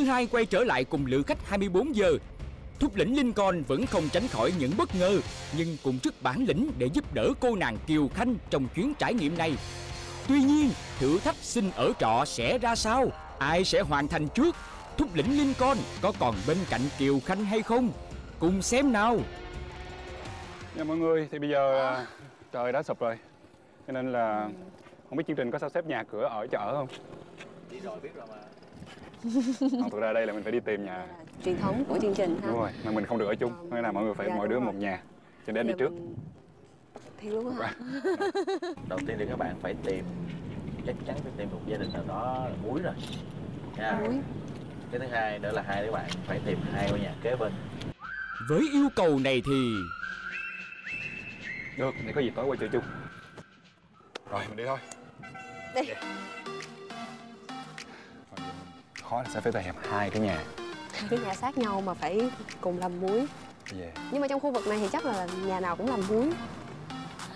thứ hai quay trở lại cùng lữ khách 24 giờ. Thúc lĩnh Lincoln vẫn không tránh khỏi những bất ngờ, nhưng cũng rất bản lĩnh để giúp đỡ cô nàng Kiều Khanh trong chuyến trải nghiệm này. Tuy nhiên, thử thách xin ở trọ sẽ ra sao? Ai sẽ hoàn thành trước? Thúc lĩnh Lincoln có còn bên cạnh Kiều Khanh hay không? Cùng xem nào! Dạ mọi người, thì bây giờ à, trời đã sụp rồi Cho nên là không biết chương trình có sắp xếp nhà cửa ở cho ở không? Đi rồi biết rồi mà Còn thực ra đây là mình phải đi tìm nhà. Truyền thống của chương trình ha. Đúng rồi, mà mình không được ở chung Nên là mọi người phải Dạ, mỗi đứa đúng một rồi. nhà Cho nên đi trước. mình- Thiệt luôn á hả? đầu tiên thì các bạn phải tìm chắc chắn phải tìm một gia đình nào đó là muối rồi. Nha. Muối. cái thứ hai nữa là hai đứa bạn phải tìm hai ngôi nhà kế bên. Với yêu cầu này thì Được, để có gì tối qua chơi chung. Rồi, mình đi thôi. Đi Khó là sẽ phải tìm hai cái nhà. Hai cái nhà sát nhau mà phải cùng làm muối. Về Nhưng mà trong khu vực này thì chắc là nhà nào cũng làm muối.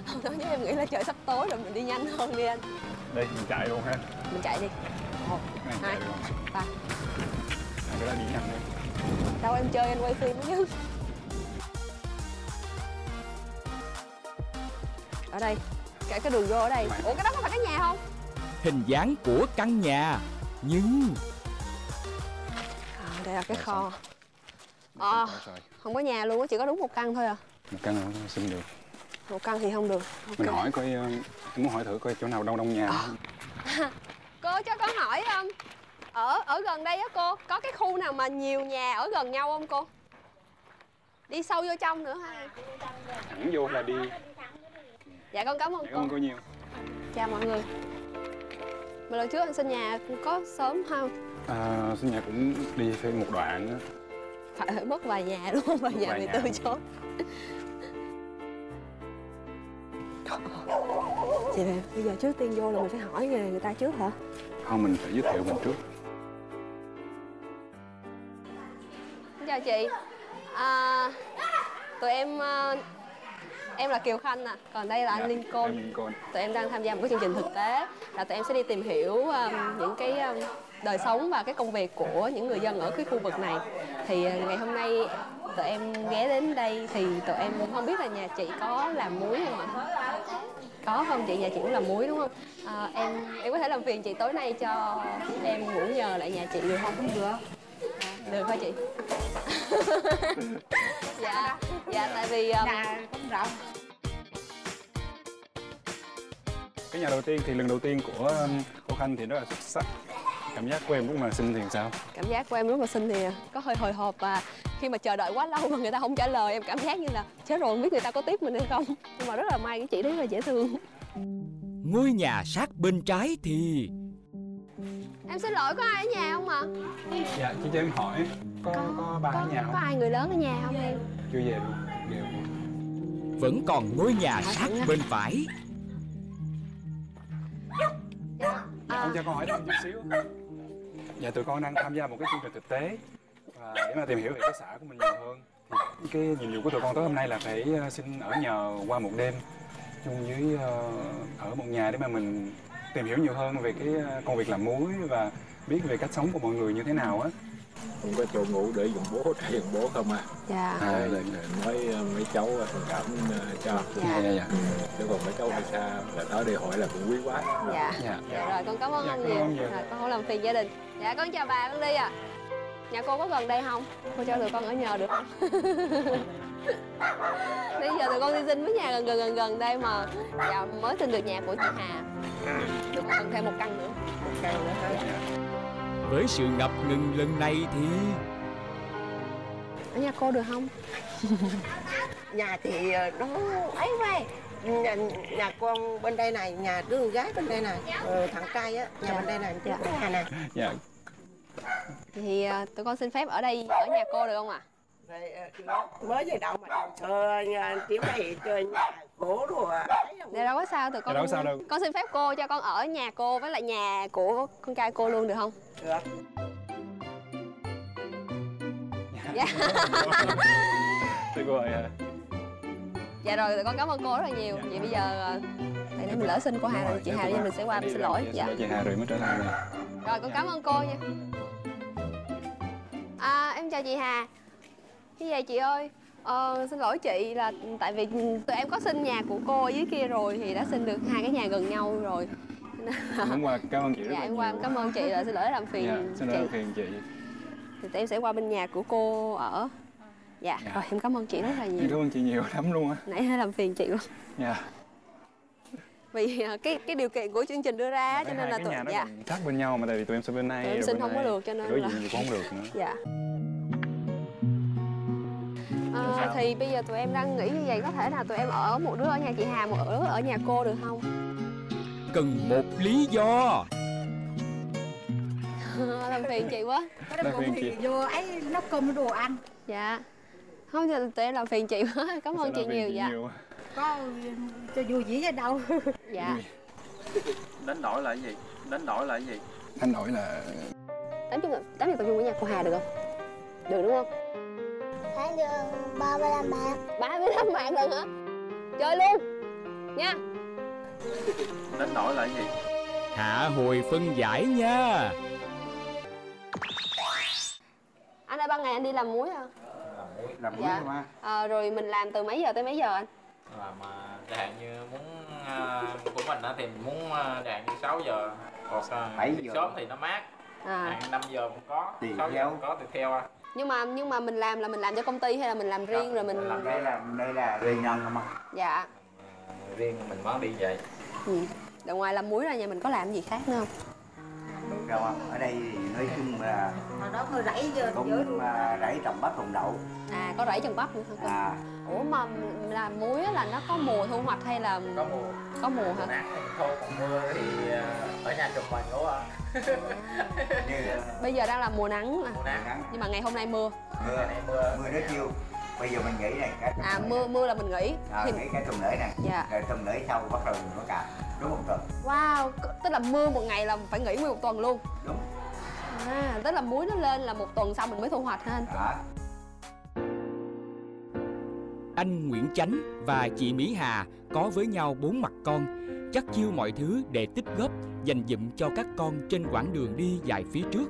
Không nói với em nghĩ là trời sắp tối rồi mình đi nhanh hơn đi anh. Đây, mình chạy luôn ha. Mình chạy đi. Một, hai, ba. Cái đó đi nhanh đi. Đâu em chơi anh quay phim chứ? Ở đây Cái, cái đường vô ở đây. Ủa cái đó có phải cái nhà không? hình dáng của căn nhà. Nhưng đây là cái Rồi, kho xong. À, không có nhà luôn á, chỉ có đúng một căn thôi à một căn nào xin được Một căn thì không được Mình Ok. hỏi coi, ờ, em muốn hỏi thử coi chỗ nào đông đông nhà Cô cho con hỏi um, ở ở gần đây á cô có cái khu nào mà nhiều nhà ở gần nhau không cô? Đi sâu vô trong nữa ha. Thẳng vô là đi Dạ con cảm ơn Dạ, ơn cô. cô nhiều Chào mọi người. Mà lần trước anh xin nhà có sớm không? À, Xin nhà cũng đi thêm một đoạn á Phải mất vài nhà đúng không? Vài nhà bị từ chối. Chị Bèo, bây giờ trước tiên vô là mình phải hỏi người, người ta trước hả? Không, mình phải giới thiệu mình trước Xin chào chị. À, tụi em à, em là Kiều Khanh à, còn đây là anh Lincoln. Em Lincoln tụi em đang tham gia một cái chương trình thực tế là tụi em sẽ đi tìm hiểu um, những cái um, đời sống và cái công việc của những người dân ở cái khu vực này. Thì uh, ngày hôm nay tụi em ghé đến đây thì tụi em không biết là nhà chị có làm muối không ạ? Có không chị nhà chị cũng làm muối đúng không? À, em em có thể làm phiền chị tối nay cho em ngủ nhờ lại nhà chị được không? Không được. Được hả chị? Dạ dạ tại vì um, không rộng. Cái nhà đầu tiên thì lần đầu tiên của um, cô Khanh thì rất là xuất sắc Cảm giác của em lúc mà xin thì sao? cảm giác của em lúc mà sinh thì có hơi hồi hộp và khi mà chờ đợi quá lâu mà người ta không trả lời em cảm giác như là chết rồi không biết người ta có tiếp mình hay không nhưng mà rất là may cái chị đấy rất là dễ thương ngôi nhà sát bên trái thì em xin lỗi có ai ở nhà không ạ Dạ, chị cho em hỏi Có, có, ba có, ở nhà có không? ai người lớn ở nhà không em Chưa về luôn không? vẫn còn ngôi nhà sát bên phải. Dạ, À. không cho con hỏi thêm chút xíu Dạ, tụi con đang tham gia một cái chương trình thực tế. Và để mà tìm hiểu về cái xã của mình nhiều hơn thì Cái nhiệm vụ của tụi con tối hôm nay là phải ờ, xin ở nhờ qua một đêm chung với uh, ở một nhà để mà mình tìm hiểu nhiều hơn về cái ờ, công việc làm muối và biết về cách sống của mọi người như thế nào á không có chỗ ngủ để dùng bố thay dùng bố không à. Dạ. À, Đây là nói ờ, mấy cháu thông cảm ờ, cho. Dạ dạ dạ. Ừ. chứ còn mấy cháu hơi xa là tới đây hỏi là cũng quý quá. Dạ. Dạ. Dạ rồi con cảm ơn Dạ, nhiều. ông nhiều. rồi con không làm phiền gia đình. Dạ con chào bà con đi à nhà cô có gần đây không? Cô cho tụi con ở nhờ được không? Bây giờ tụi con đi xin với nhà gần gần gần gần đây mà dạ mới xin được nhà của chị Hà. Được cần thêm một căn nữa. Một căn nữa hả Với sự ngập ngừng lần này thì ở nhà cô được không nhà thì ờ, nó ấy vậy nhà, nhà con bên đây này nhà đứa con gái bên đây này ờ, thằng trai á nhà Dạ. bên đây này Dạ. nhà này dạ thì à, tụi con xin phép ở đây ở nhà cô được không ạ rồi ờ, nó mới về đâu mà chơi nhà tiếng này chơi nhà cổ rồi à. Dạ đâu có sao tụi con Dạ đâu có sao đâu. con xin phép cô cho con ở nhà cô với lại nhà của con trai cô luôn được không? Được. Dạ. Tuyệt vời à. dạ rồi tụi con cảm ơn cô rất là nhiều. Vậy bây giờ à, tại nãy mình lỡ xin cô Hà rồi chị dạ, Hà giờ con mình sẽ qua mình xin lỗi. dạ chị Hà rồi mới trở lại. Rồi con cảm ơn cô nha. À, em chào chị Hà Như vậy chị ơi Ờ, xin lỗi chị là tại vì tụi em có xin nhà của cô ở dưới kia rồi thì đã xin được hai cái nhà gần nhau rồi. Hôm qua cảm ơn chị rất dạ là em qua nhiều. cảm ơn chị là xin lỗi làm phiền dạ, xin lỗi chị. làm phiền chị. Thì tụi em sẽ qua bên nhà của cô ở. Dạ, Dạ. rồi em cảm ơn chị rất là em nhiều. cảm ơn chị nhiều lắm luôn á. Nãy hơi làm phiền chị luôn. Dạ. Vì ờ, cái cái điều kiện của chương trình đưa ra cho Tại nên là tụi nó dạ. sát bên nhau mà tại vì tụi em sẽ bên này Tụi em xin bên không có này. được cho nên đối là- diện thì cũng không được nữa. Dạ Ờ, thì bây giờ tụi em đang nghĩ như vậy có thể là tụi em ở một đứa ở nhà chị Hà một đứa ở nhà cô được không? Cần một lý do. Làm phiền chị quá. Có đứa Là bụng phiền chị. vô ấy nấu cơm đồ ăn. Dạ. Không thì tụi em làm phiền chị quá. Cảm ơn chị làm nhiều dạ. nhiều. có cho vui gì ở đâu. Dạ. Đánh đổi là cái gì? Đánh đổi là cái gì? Anh nói là tám chục tám chục tập trung ở nhà cô Hà được không? Được đúng không Tháng được 35 bạc ba mươi lăm bạn lần hả? Chơi luôn. Nha. Đánh đổi là gì? Hạ hồi phân giải nha. Anh ơi ban ngày anh đi làm muối hả? Làm Dạ. muối mà Ờ, rồi mình làm từ mấy giờ tới mấy giờ anh? Làm mà chẳng hạn như muốn à, của mình á thì mình muốn à, hạn như 6 giờ. Còn sao Bảy giờ. sớm thì nó mát. À. À. 5 giờ cũng có Tùy 6 giờ theo. cũng có tùy theo à. Nhưng mà nhưng mà mình làm là mình làm cho công ty hay là mình làm riêng rồi mình làm đây là đây là riêng nhân không ạ? Dạ. Riêng mình mới đi vậy. Ừ. Ngoài làm muối ra nhà mình có làm gì khác nữa không? Đâu ạ. Ở đây thì nói chung là hồi đó thôi rẫy giờ cũng mà rẫy trồng bắp trồng đậu. À có rẫy trồng bắp nữa hả cô? à. Ủa mà làm muối á là nó có mùa thu hoạch hay là có mùa. có mùa hả? Nắng thì thôi còn mưa thì à, ở nhà chụp mình ngủ à như bây giờ đang là mùa nắng mà. mùa nắng. Nhưng mà ngày hôm nay mưa. Mưa ngày nay mưa. mưa đến chiều. Bây giờ mình nghỉ này cái à mưa mưa là mình nghỉ. À, thì nghỉ cái tuần lễ này dạ. Rồi tuần lễ sau bắt đầu nó cả đúng một tuần wow tức là mưa một ngày là phải nghỉ nguyên một tuần luôn. Đúng. À tức là muối nó lên là một tuần sau mình mới thu hoạch hả anh đó. Anh Nguyễn Chánh và chị Mỹ Hà có với nhau bốn mặt con Chắc chiêu mọi thứ để tích góp Dành dụm cho các con trên quãng đường đi dài phía trước.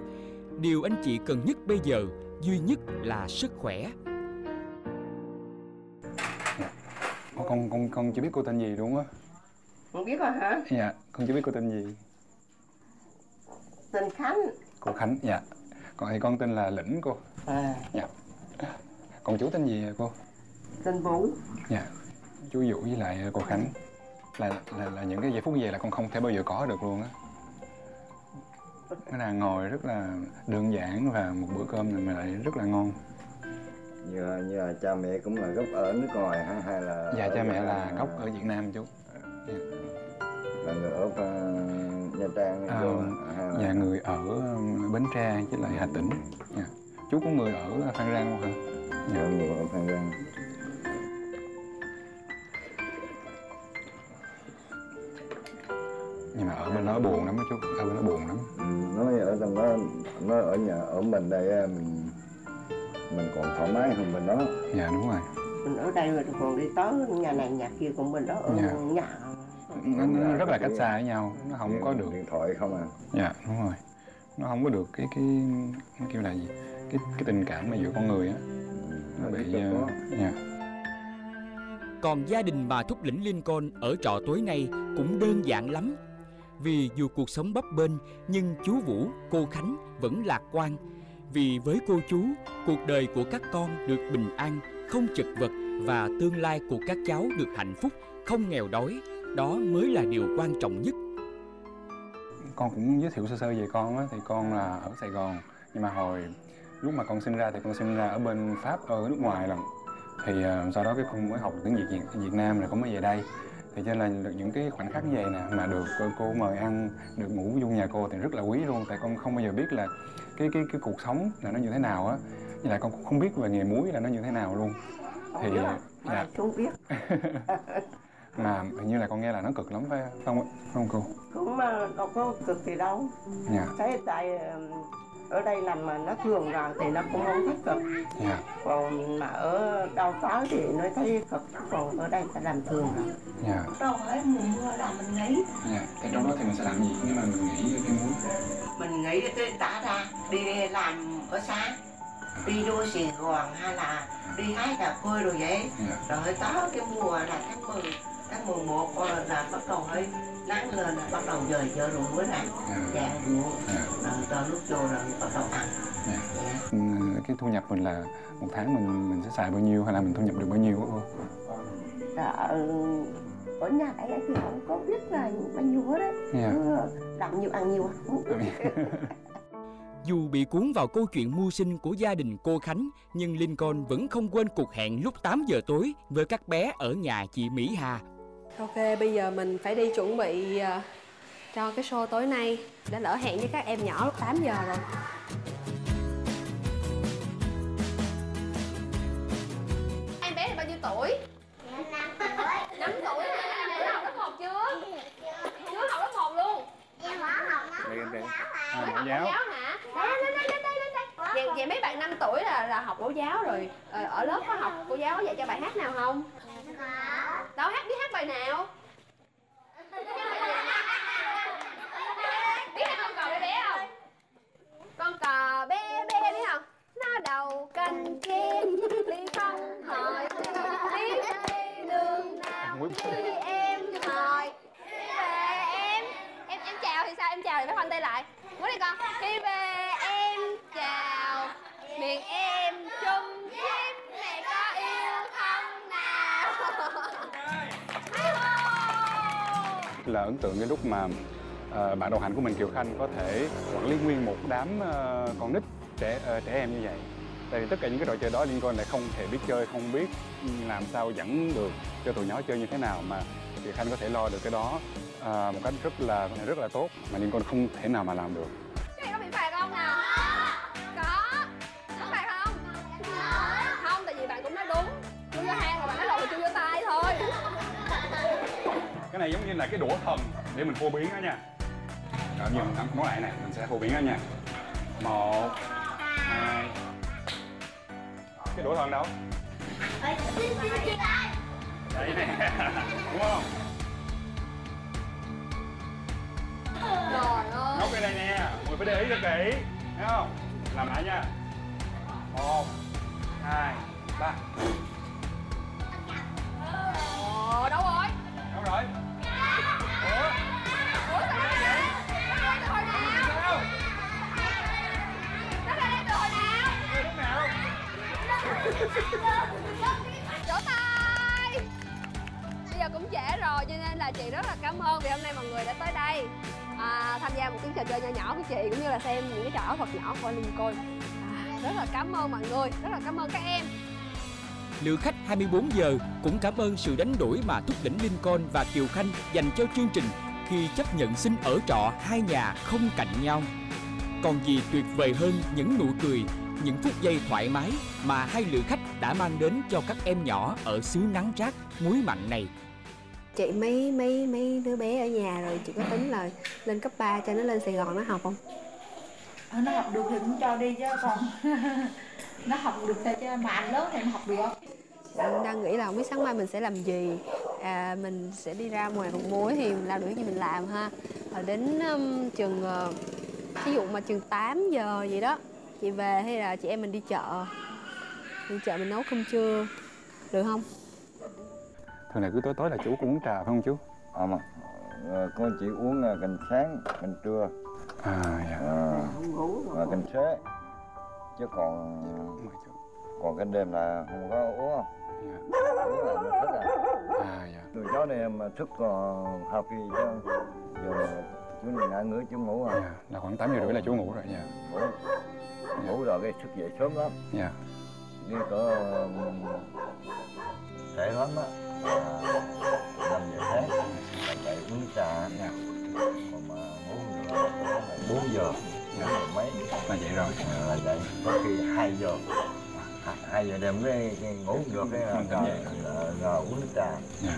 Điều anh chị cần nhất bây giờ Duy nhất là sức khỏe. Con con con chưa biết cô tên gì đúng á. Không biết rồi hả? Dạ con chưa biết cô tên gì. Tình khánh. Cô Khánh dạ. Còn thì con tên là Lĩnh cô. À. Dạ. Còn chú tên gì cô? Tình vũ. Dạ. Chú Vũ với lại cô Khánh là là, là những cái giây phút như vậy là con không thể bao giờ có được luôn á. Nó là ngồi rất là đơn giản và một bữa cơm này mà lại rất là ngon. Như là, như là cha mẹ cũng là gốc ở nước ngoài hay, hay là dạ cha mẹ là gốc ở Việt Nam chú là người ở uh, Nha Trang À, là nhà người ở Bến Tre với lại Hà Tĩnh. Dạ. chú có người ở Phan Rang không hả? Dạ, người ở Phan Rang nhưng mà ở bên đó buồn lắm đó chú ở bên đó buồn lắm. Ừ, nói ở trong đó nói ở nhà ở mình đây mình mình còn thoải mái hơn bên đó. Dạ đúng rồi. Mình ở đây rồi còn đi tới nhà này nhà kia còn mình đó ở Dạ. nhà. Nó, nó rất là cách xa với nhau nó không có được. Điện thoại không à. Dạ đúng rồi. Nó không có được cái cái nó kêu là gì cái cái tình cảm mà giữa con người á. Nó bị có. dạ. Còn gia đình bà Thúc Lĩnh Lincoln ở trọ tối nay cũng đơn giản lắm vì dù cuộc sống bấp bênh nhưng chú Vũ, cô Khánh vẫn lạc quan. Vì với cô chú, cuộc đời của các con được bình an, không chật vật Và tương lai của các cháu được hạnh phúc, không nghèo đói. Đó mới là điều quan trọng nhất. Con cũng giới thiệu sơ sơ về con á thì con là ở Sài Gòn. Nhưng mà hồi lúc mà con sinh ra thì con sinh ra ở bên Pháp ở nước ngoài lần thì uh, sau đó cái con mới học tiếng Việt Việt, Việt Nam rồi con mới về đây thì cho nên là được những cái khoảnh khắc như vậy nè mà được cô, mời ăn được ngủ chung nhà cô thì rất là quý luôn. Tại con không bao giờ biết là cái cái cái cuộc sống là nó như thế nào á. Với lại con cũng không biết về nghề muối là nó như thế nào luôn. Thì dạ. không biết. Mà hình như là con nghe là nó cực lắm phải không không cô? Cũng đâu có cực gì đâu. Dạ. Thấy tại ở đây làm mà nó thường rồi thì nó cũng không thích cực. Dạ. Còn mà ở đâu tới thì nó thấy cực còn ở đây phải làm thường rồi. Dạ. Đâu phải mùa mưa là mình nghỉ Dạ, cái trong đó thì mình sẽ làm gì? Nếu mà mình nghĩ cái muối? mình nghỉ cái đã ra đi làm ở xa đi vô Sài Gòn hay là đi hái cà phê rồi vậy. Dạ. rồi tới cái mùa là tháng 10 tháng 11 ờ, là bắt đầu hơi nắng lên là bắt đầu dời dời ruộng mới ra. Dạ ruộng rồi tới lúc vô rồi bắt đầu ăn. Ừ, cái thu nhập mình là một tháng mình mình sẽ xài bao nhiêu hay là mình thu nhập được bao nhiêu á cô? Dạ, ừ, ở nhà đấy thì không có biết là bao nhiêu hết đấy Dạ. Cứ làm nhiều ăn nhiều Dù bị cuốn vào câu chuyện mưu sinh của gia đình cô Khánh, nhưng Lincoln vẫn không quên cuộc hẹn lúc 8 giờ tối với các bé ở nhà chị Mỹ Hà. Ok, bây giờ mình phải đi chuẩn bị ờ, cho cái show tối nay đã lỡ hẹn với các em nhỏ lúc 8 giờ rồi. Em bé này bao nhiêu tuổi? 5 tuổi. 5 tuổi hả? Em học lớp 1 chưa? Chưa học lớp 1 luôn. Em à, Mới mẫu học giáo mẫu giáo hả? Đây, đây, đây, đây, đây, đây, đây. Vậy, vậy mấy bạn 5 tuổi là là học mẫu giáo rồi. Ờ, ở lớp có học cô giáo dạy cho bài hát nào không? Đâu hát biết hát bài nào? biết hát con cò bé bé không? Con cò bé bé biết không? Nó đầu cành kem đi không hỏi biết đi đường nào khi em hỏi về em em em chào thì sao em chào thì phải khoanh tay lại muốn đi con khi về là ấn tượng cái lúc mà uh, bạn đồng hành của mình Kiều Khanh có thể quản lý nguyên một đám uh, con nít trẻ uh, trẻ em như vậy. Tại vì tất cả những cái trò chơi đó liên quan lại không thể biết chơi không biết làm sao dẫn được cho tụi nhỏ chơi như thế nào mà Kiều Khanh có thể lo được cái đó. Uh, một cách rất là rất là tốt mà liên quan không thể nào mà làm được. Như là cái đũa thần để mình phô biến đó nha. Rồi giờ mình nói lại này, mình sẽ phô biến đó nha. Một, hai. Cái đũa thần đâu? Đây nè đúng không? Trời ơi cái này nè mình người phải để ý cho kỹ, thấy không? Làm lại nha. Một, hai, ba. Mọi người rất là cảm ơn các em Lữ khách 24 giờ cũng cảm ơn sự đánh đổi mà Thúc lĩnh Lincoln và Kiều Khanh dành cho chương trình khi chấp nhận xin ở trọ hai nhà không cạnh nhau. Còn gì tuyệt vời hơn những nụ cười, những phút giây thoải mái mà hai lữ khách đã mang đến cho các em nhỏ ở xứ nắng rác, muối mặn này. chị mấy mấy mấy đứa bé ở nhà rồi chị có tính là lên cấp 3 cho nó lên Sài Gòn nó học không? Ờ, nó học được thì cũng cho đi chứ còn nó học được thôi chứ mà anh lớn thì nó học được. Em đang nghĩ là không biết sáng mai mình sẽ làm gì. À, Mình sẽ đi ra ngoài ruộng muối thì làm được gì mình làm ha. Rồi đến um, chừng uh, Ví dụ mà chừng 8 giờ gì đó Chị về hay là chị em mình đi chợ? Đi chợ mình nấu cơm trưa Được không? thường này cứ tối tối là chú cũng uống trà phải không chú? À mà ờ, con chỉ uống ờ, canh sáng canh trưa. À dạ. À, và canh xế chứ còn còn canh đêm là không có uống không? Uống là mình thức à? À dạ. Từ chó này mà thức còn học gì chứ. Giờ chú này ngã ngửa chú ngủ à? Dạ là khoảng 8 giờ rưỡi là chú ngủ rồi dạ. Ngủ ngủ rồi cái thức dậy sớm lắm. Dạ. Đi cỡ trễ lắm á. Năm giờ sáng dậy uống trà. Dạ. Còn mà ngủ bốn giờ giờ mấy là vậy rồi là dậy có khi hai giờ À, hai giờ đêm cái, cái ngủ được cái là, tỉnh dậy. là, là uống nước trà. Dạ.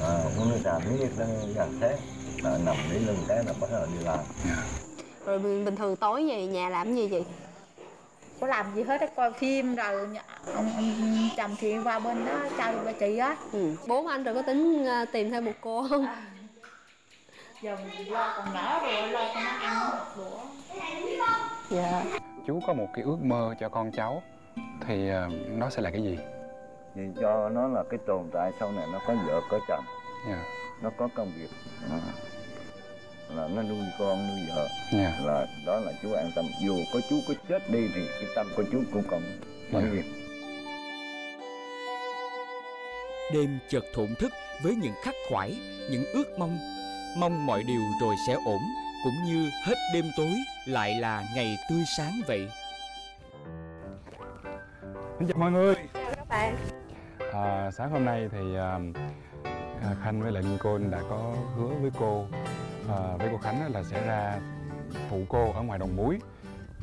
À, uống nước trà miếng đến gần sáng là nằm nghỉ lưng cái là bắt đầu đi làm. Rồi bình bình thường tối về nhà làm cái gì chị? có làm gì hết á coi phim rồi ông, ông chồng thì qua bên đó trao cho bà chị á. Ừ. Bố anh rồi có tính uh, tìm thêm một cô không? giờ mình lo còn nhỏ rồi lo cho nó ăn học đũa Dạ. Chú có một cái ước mơ cho con cháu thì ờ, nó sẽ là cái gì? Thì cho nó là cái tồn tại sau này nó có vợ có chồng. Dạ. Nó có công việc. À, là nó nuôi con nuôi vợ. Dạ. là đó là chú an tâm. Dù có chú có chết đi thì cái tâm của chú cũng còn vẫn Dạ. việc Đêm chợt thổn thức với những khắc khoải, những ước mong. Mong mọi điều rồi sẽ ổn, cũng như hết đêm tối lại là ngày tươi sáng vậy. Xin chào mọi người. Chào các bạn. À, sáng hôm nay thì à, à, Khanh với lại Linh Côn đã có hứa với cô à, với cô Khánh là sẽ ra phụ cô ở ngoài đồng muối.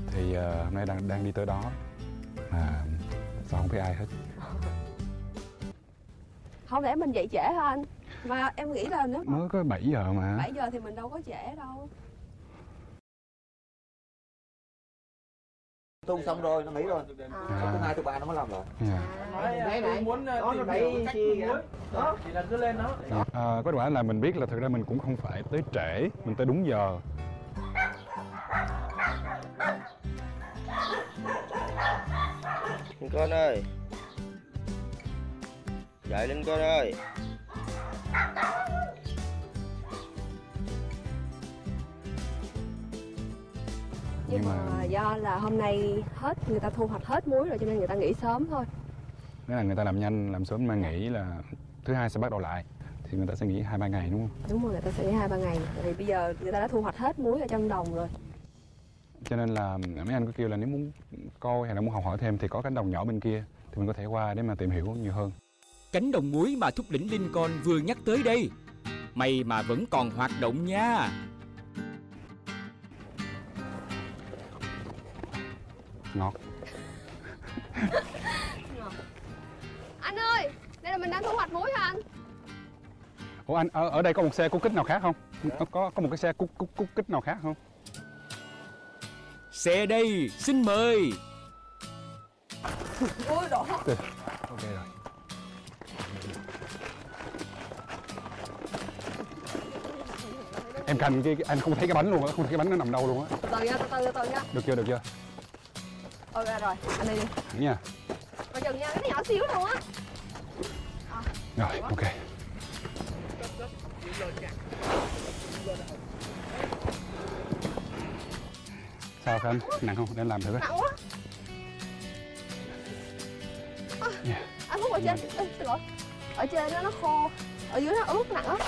Thì à, hôm nay đang đang đi tới đó. Mà sao không thấy ai hết? Không lẽ mình dậy trễ hả anh? Mà em nghĩ là nếu mà mới có 7 giờ mà. 7 giờ thì mình đâu có trễ đâu tu xong rồi nó nghỉ rồi? À. thứ hai thứ ba nó mới làm lại Dạ. Nói tôi muốn Đó, nó tìm đẩy hiểu cách kìa. muối. Đó. Thì là cứ lên đó. À, có quả là mình biết là thực ra mình cũng không phải tới trễ mình tới đúng giờ. Linh con ơi. Dậy Linh con ơi nhưng Nhưng mà mà- do là hôm nay hết người ta thu hoạch hết muối rồi cho nên người ta nghỉ sớm thôi. Nếu là người ta làm nhanh làm sớm mà nghĩ là thứ hai sẽ bắt đầu lại. Thì người ta sẽ nghỉ hai ba ngày đúng không? Đúng rồi người ta sẽ nghỉ hai ba ngày. Thì bây giờ người ta đã thu hoạch hết muối ở trong đồng rồi. Cho nên là mấy anh có kêu là nếu muốn coi hay là muốn học hỏi thêm thì có cánh đồng nhỏ bên kia thì mình có thể qua để mà tìm hiểu nhiều hơn. Cánh đồng muối mà thúc lĩnh Lincoln vừa nhắc tới đây. May mà vẫn còn hoạt động nha. Ngọt. Anh ơi đây là mình đang thu hoạch muối hả anh? Ủa anh ở, ở đây có một xe cút kích nào khác không? Có có, có một cái xe cút cút cút kích nào khác không? Xe đây, xin mời. ui đổ ok rồi. Em canh cái, anh không thấy cái bánh luôn á không thấy cái bánh nó nằm đâu luôn á. Từ từ nha từ từ từ nha. Được chưa được chưa ok rồi anh đi đi. Nha. Coi chừng nha cái nhỏ xíu luôn á. Rồi ok. Sao khanh nặng không? Để làm thử nặng quá. Dạ. anh hút ở trên. Ê, xin lỗi. Ở trên nó nó khô. Ở dưới nó ướt nặng lắm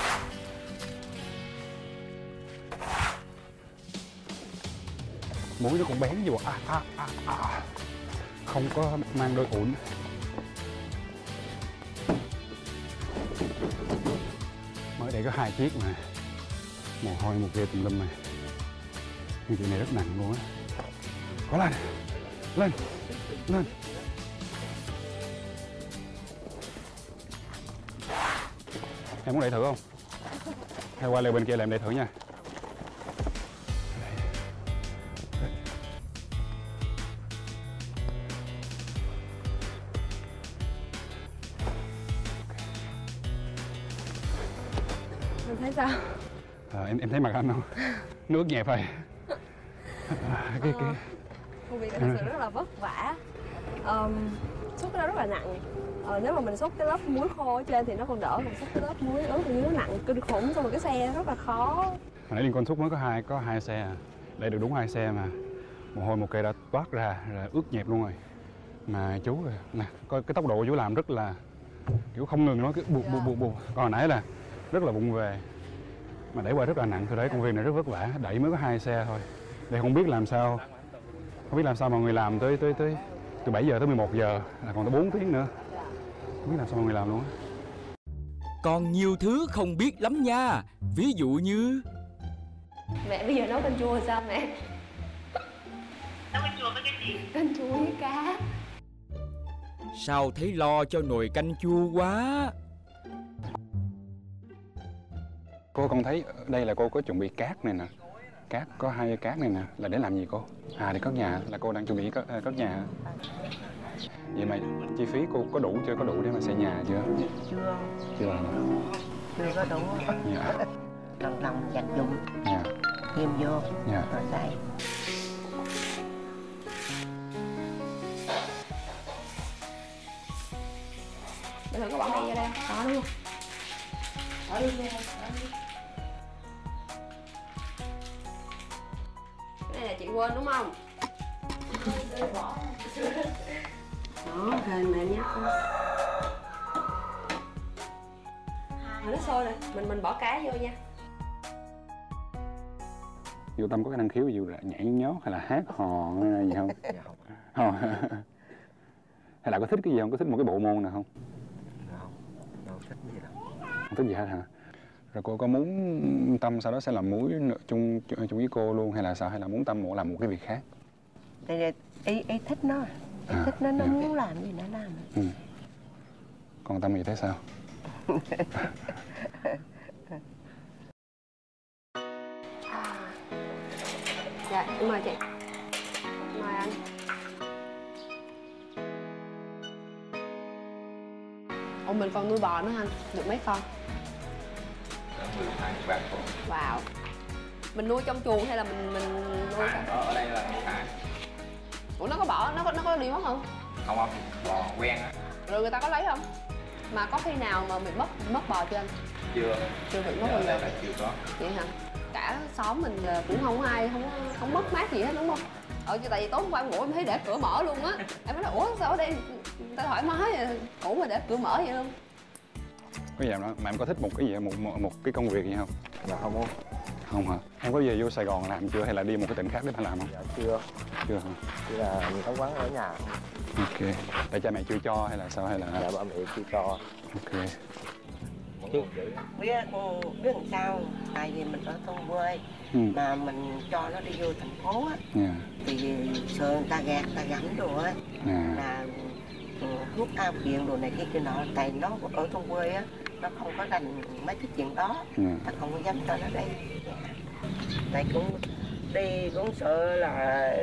mũi nó còn bén vô. À, à, à, à. không có mang đôi ủn mới đây có hai chiếc mà. Mồ hôi một ghê tùm lum mà. Nhưng chuyện này rất nặng luôn á. Có lên. Lên. Lên. Em muốn đẩy thử không? Hay qua leo bên kia làm đẩy thử nha. Thấy mặt anh không? Nước nhẹp rồi. À, cái cái công việc này thật sự rất là vất vả. Um, xúc cái đó rất là nặng. Ờ, nếu mà mình xúc cái lớp muối khô ở trên thì nó còn đỡ còn xúc cái lớp muối ướt thì nó nặng kinh khủng xong rồi cái xe rất là khó. Hồi nãy liên con xúc mới có hai có hai xe à. đây được đúng hai xe mà. Mồ hôi một cây đã toát ra rồi ướt nhẹp luôn rồi. Mà chú nè coi cái tốc độ chú làm rất là kiểu không ngừng nó cứ buộc buộc buộc buộc còn hồi nãy là rất là bụng về mà đẩy qua rất là nặng tôi đấy công việc này rất vất vả đẩy mới có hai xe thôi. Đây không biết làm sao không biết làm sao mọi người làm tới tới tới từ 7 giờ tới 11 giờ là còn tới 4 tiếng nữa. Không biết làm sao mọi người làm luôn á. Còn nhiều thứ không biết lắm nha. Ví dụ như mẹ bây giờ nấu canh chua sao mẹ? Nấu canh chua với cái gì? Canh chua với cá. Sao thấy lo cho nồi canh chua quá. cô con thấy đây là cô có chuẩn bị cát này nè. Cát có hai cây cát này nè. Là để làm gì cô? À để cất nhà. Là cô đang chuẩn bị cất, à, cất nhà. Vậy mà chi phí cô có đủ chưa? Có đủ để mà xây nhà chưa? Chưa. Chưa chưa có đủ. Dạ. lần lòng dành dụng. Dạ. thêm vô. Dạ. rồi lại Bây giờ có bỏ này vô đây, đó luôn? Bỏ đi đây. Quên đúng không đó hình này à, nó sôi rồi mình mình bỏ cá vô nha Vô Tâm có cái năng khiếu gì là nhảy nhót hay là hát hò hay là gì không? Hò. hay là có thích cái gì không? Có thích một cái bộ môn nào không? đâu thích gì đâu Không thích gì hết hả? Rồi cô có muốn Tâm sau đó sẽ làm muối nữa chung chung với cô luôn hay là sao? Hay là muốn Tâm muốn làm một cái việc khác? Thì ý, ý thích nó ý À, thích nó nó dạ. muốn làm gì nó làm Ừ. Còn Tâm thì thấy sao? dạ em mời chị mời anh ủa mình còn nuôi bò nữa anh được mấy con wow. Mình nuôi trong chuồng hay là mình mình nuôi ở, ở đây là hàng ủa nó có bỏ nó có nó có đi mất không? Không không. Bò quen á. Rồi người ta có lấy không? Mà có khi nào mà bị mất mất bò chưa anh? Chưa. Chưa bị mất đây giờ là chưa có. Vậy hả? Cả xóm mình là cũng không ai không không mất mát gì hết đúng không? Ờ chứ tại vì tối hôm qua em ngủ em thấy để cửa mở luôn á. Em nói ủa sao ở đây người ta thoải mái vậy? Ngủ mà để cửa mở vậy luôn Có gì đó mà em có thích một cái gì một một, một cái công việc gì không? dạ không có Không hả? Em có về vô Sài Gòn làm chưa hay là đi một cái tỉnh khác để mà làm không? dạ chưa Chưa hả? chỉ là mình có quán ở nhà Ok. Tại cha mẹ chưa cho hay là sao hay là? dạ ba mẹ chưa cho Ok. biết biết làm sao tại vì mình ở thôn quê Ừ. mà mình cho nó đi vô thành phố á Dạ. thì sợ người ta gạt ta gắn đồ á Dạ. là ừ, hút ao kiện đồ này kia kia nọ tại nó ở thôn quê á nó không có rành mấy cái chuyện đó Dạ. ta không có dám cho nó đi tại cũng đi cũng sợ là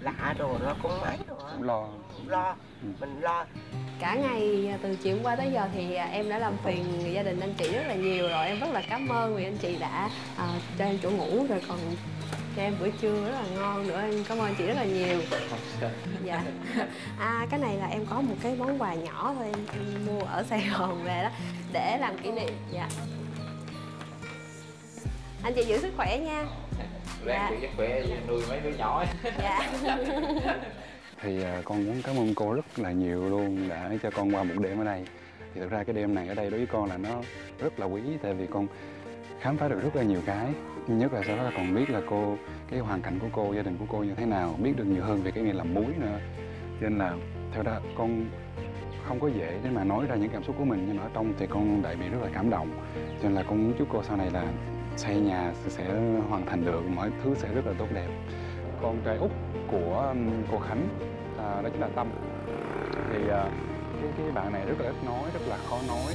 lạ đồ nó cũng mấy đồ á Cũng lo. cũng lo Ừ. mình lo cả ngày à, từ chiều hôm qua tới giờ thì à, em đã làm phiền gia đình anh chị rất là nhiều rồi em rất là cảm ơn vì anh chị đã à, cho em chỗ ngủ rồi còn cho em bữa trưa rất là ngon nữa em cảm ơn chị rất là nhiều. Dạ. À cái này là em có một cái món quà nhỏ thôi em, em mua ở sài gòn về đó để làm kỷ niệm. Dạ. Anh chị giữ sức khỏe nha. Ráng giữ sức khỏe nuôi mấy đứa nhỏ. Ấy. dạ. Thì à, con muốn cảm ơn cô rất là nhiều luôn đã cho con qua một đêm ở đây. Thì thực ra cái đêm này ở đây đối với con là nó rất là quý tại vì con khám phá được rất là nhiều cái. Nhất là sau đó còn biết là cô cái hoàn cảnh của cô, gia đình của cô như thế nào, biết được nhiều hơn về cái nghề làm muối nữa. Cho nên là theo đó con không có dễ để mà nói ra những cảm xúc của mình nhưng mà ở trong thì con đại bị rất là cảm động. Cho nên là con muốn chúc cô sau này là xây nhà sẽ hoàn thành được mọi thứ sẽ rất là tốt đẹp. Con trai út của cô Khánh à, đó chính là Tâm thì à, cái cái bạn này rất là ít nói rất là khó nói.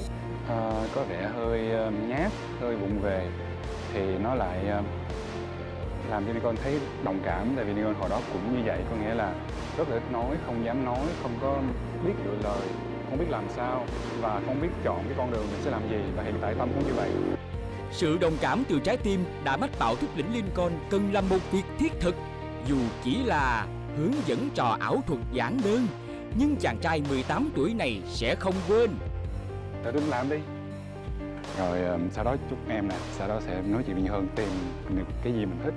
À, có vẻ hơi ờ, nhát hơi vụng về. Thì nó lại ờ, làm cho con thấy đồng cảm tại vì con hồi đó cũng như vậy có nghĩa là rất là ít nói không dám nói không có biết lựa lời không biết làm sao và không biết chọn cái con đường mình sẽ làm gì và hiện tại Tâm cũng như vậy. Sự đồng cảm từ trái tim đã mách bảo Thúc lĩnh Lincoln cần làm một việc thiết thực Dù chỉ là hướng dẫn trò ảo thuật giản đơn. Nhưng chàng trai 18 tuổi này sẽ không quên. Tự đừng làm đi. Rồi um, sau đó chúc em nè Sau đó sẽ nói chuyện nhiều hơn Tìm được cái gì mình thích.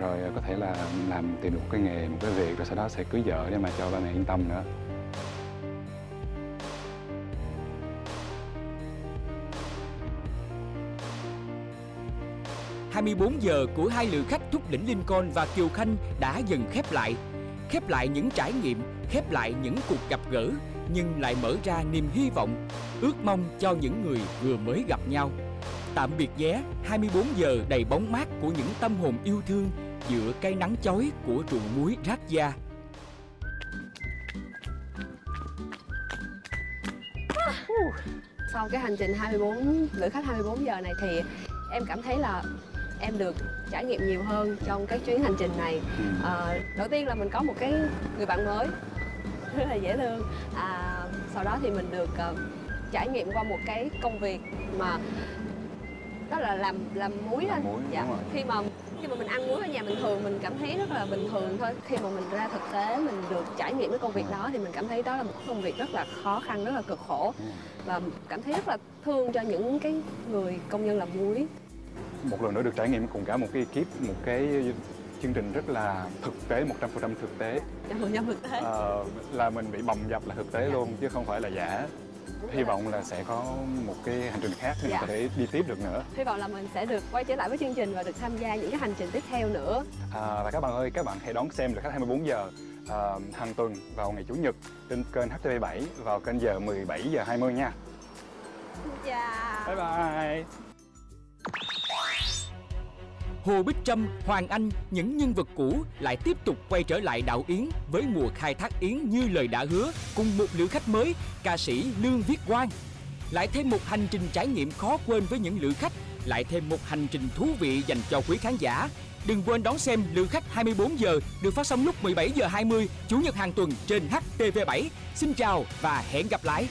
Rồi uh, có thể là làm tìm được cái nghề Một cái việc Rồi sau đó sẽ cưới vợ để mà cho ba mẹ yên tâm nữa. 24 giờ của hai lữ khách Thúc lĩnh Lincoln và Kiều Khanh đã dần khép lại. Khép lại những trải nghiệm, khép lại những cuộc gặp gỡ Nhưng lại mở ra niềm hy vọng, ước mong cho những người vừa mới gặp nhau. Tạm biệt nhé, 24 giờ đầy bóng mát của những tâm hồn yêu thương Giữa cái nắng chói của ruộng muối rác da sau cái hành trình 24 lữ khách 24 giờ này thì em cảm thấy là em được trải nghiệm nhiều hơn trong cái chuyến hành trình này. À, đầu tiên là mình có một cái người bạn mới rất là dễ thương. À, sau đó thì mình được uh, trải nghiệm qua một cái công việc mà đó là làm làm muối anh muối, dạ khi mà khi mà mình ăn muối ở nhà mình thường mình cảm thấy rất là bình thường thôi. Khi mà mình ra thực tế mình được trải nghiệm cái công việc đó thì mình cảm thấy đó là một công việc rất là khó khăn rất là cực khổ. Và cảm thấy rất là thương cho những cái người công nhân làm muối. Một lần nữa được trải nghiệm cùng cả một cái ekip một cái chương trình rất là thực tế 100% thực tế. Trăm phần trăm thực tế. Ờ, là mình bị bầm dập là thực tế luôn chứ không phải là giả. Hy vọng là sẽ có một cái hành trình khác thì Dạ. mình có thể đi tiếp được nữa. Hy vọng là mình sẽ được quay trở lại với chương trình và được tham gia những cái hành trình tiếp theo nữa. À, và các bạn ơi các bạn hãy đón xem được khách 24 giờ à, hàng tuần vào ngày chủ nhật trên kênh HTV7 vào kênh giờ 17 giờ 20 nha. Chào bye bye Hồ Bích Trâm, Hoàng Anh, những nhân vật cũ lại tiếp tục quay trở lại đạo Yến với mùa khai thác Yến như lời đã hứa cùng một lữ khách mới, ca sĩ Lương Viết Quang. Lại thêm một hành trình trải nghiệm khó quên với những lữ khách, lại thêm một hành trình thú vị dành cho quý khán giả. Đừng quên đón xem Lữ khách 24 giờ được phát sóng lúc 17 giờ 20 Chủ nhật hàng tuần trên HTV7. Xin chào và hẹn gặp lại.